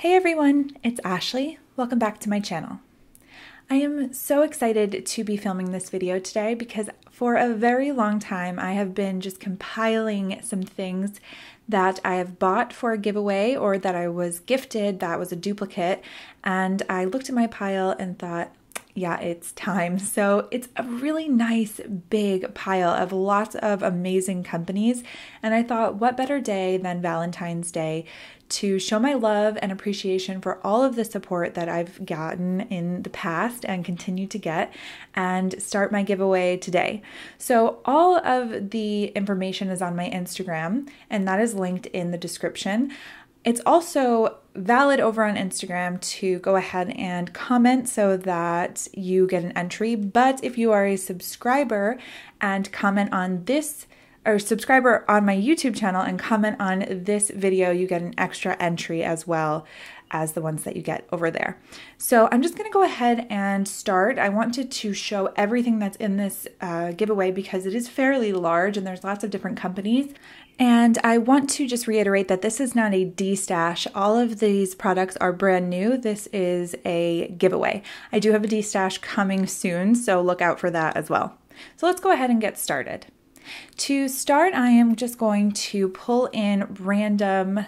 Hey everyone, it's Ashlea. Welcome back to my channel. I am so excited to be filming this video today because for a very long time I have been just compiling some things that I have bought for a giveaway or that I was gifted that was a duplicate and I looked at my pile and thought, yeah, it's time. So it's a really nice big pile of lots of amazing companies. And I thought, what better day than Valentine's Day to show my love and appreciation for all of the support that I've gotten in the past and continue to get and start my giveaway today. So, all of the information is on my Instagram, and that is linked in the description. It's also valid over on Instagram to go ahead and comment so that you get an entry. But if you are a subscriber and comment on this or subscriber on my YouTube channel and comment on this video, you get an extra entry as well as the ones that you get over there. So I'm just going to go ahead and start. I wanted to show everything that's in this uh, giveaway because it is fairly large and there's lots of different companies. And I want to just reiterate that this is not a destash. All of these products are brand new. This is a giveaway. I do have a destash coming soon, so look out for that as well. So let's go ahead and get started. To start, I am just going to pull in random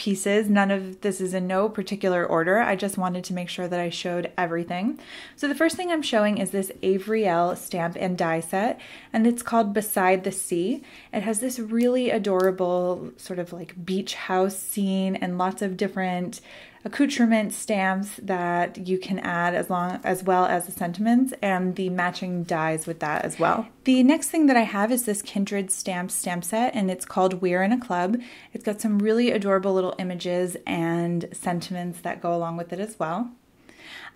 pieces. None of this is in no particular order. I just wanted to make sure that I showed everything. So the first thing I'm showing is this Avery Elle stamp and die set, and it's called Beside the Sea. It has this really adorable sort of like beach house scene and lots of different accoutrement stamps that you can add as long as well as the sentiments and the matching dies with that as well. The next thing that I have is this Kindred Stamps stamp set and it's called We're in a Club. It's got some really adorable little images and sentiments that go along with it as well.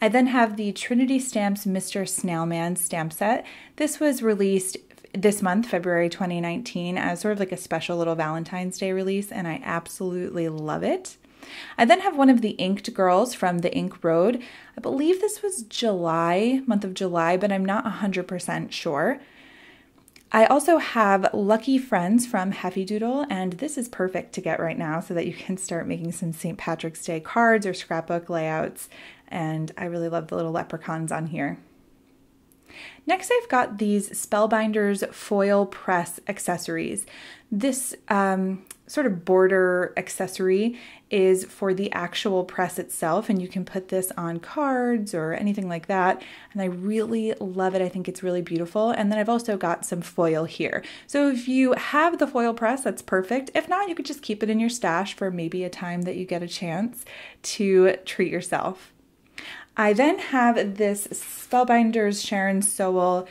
I then have the Trinity Stamps Mr. Snailman stamp set. This was released this month, February 2019, as sort of like a special little Valentine's Day release, and I absolutely love it. I then have one of the Inked Girls from the Ink Road. I believe this was July, month of July, but I'm not 100% sure. I also have Lucky Friends from Heffy Doodle, and this is perfect to get right now so that you can start making some St. Patrick's Day cards or scrapbook layouts. And I really love the little leprechauns on here. Next, I've got these Spellbinders foil press accessories. This um, sort of border accessory is for the actual press itself, and you can put this on cards or anything like that. And I really love it. I think it's really beautiful. And then I've also got some foil here. So if you have the foil press, that's perfect. If not, you could just keep it in your stash for maybe a time that you get a chance to treat yourself. I then have this Spellbinders Sharyn Sowell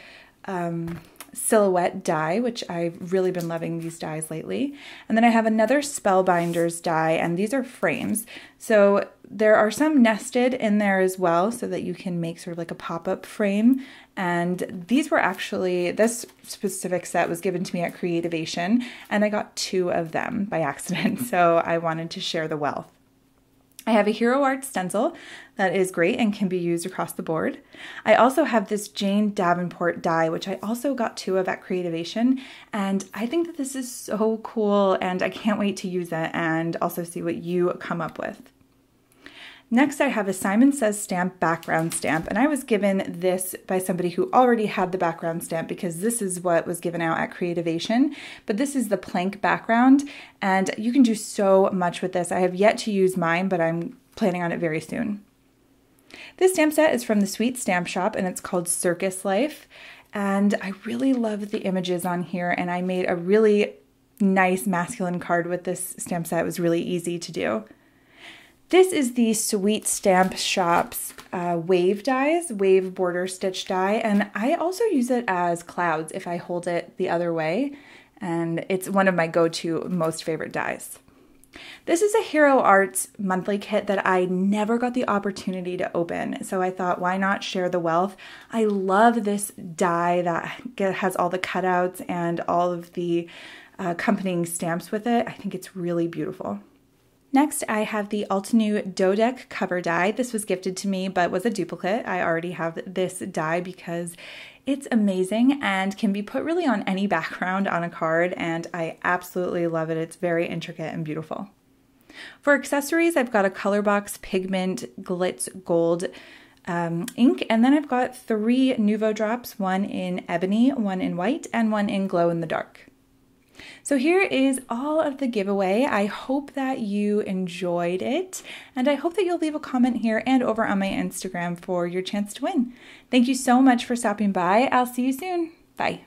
um, silhouette die, which I've really been loving these dies lately. And then I have another Spellbinders die, and these are frames. So there are some nested in there as well, so that you can make sort of like a pop up frame. And these were actually, this specific set was given to me at Creativation, and I got two of them by accident. So I wanted to share the wealth. I have a Hero Art stencil that is great and can be used across the board. I also have this Jane Davenport die, which I also got two of at Creativation, and I think that this is so cool and I can't wait to use it and also see what you come up with. Next, I have a Simon Says Stamp background stamp, and I was given this by somebody who already had the background stamp because this is what was given out at Creativation. But this is the plank background, and you can do so much with this. I have yet to use mine, but I'm planning on it very soon. This stamp set is from the Sweet Stamp Shop, and it's called Circus Life. And I really love the images on here, and I made a really nice masculine card with this stamp set. It was really easy to do. This is the Sweet Stamp Shop's uh, wave dies, wave border stitch die, and I also use it as clouds if I hold it the other way, and it's one of my go-to most favorite dies. This is a Hero Arts monthly kit that I never got the opportunity to open, so I thought, why not share the wealth? I love this die that has all the cutouts and all of the uh, accompanying stamps with it. I think it's really beautiful. Next, I have the Altenew Dodeck cover die. This was gifted to me, but was a duplicate. I already have this die because it's amazing and can be put really on any background on a card, and I absolutely love it. It's very intricate and beautiful. For accessories, I've got a Colorbox Pigment Glitz Gold um, ink, and then I've got three Nuvo drops one in ebony, one in white, and one in glow in the dark. So here is all of the giveaway. I hope that you enjoyed it, and I hope that you'll leave a comment here and over on my Instagram for your chance to win. Thank you so much for stopping by. I'll see you soon. Bye.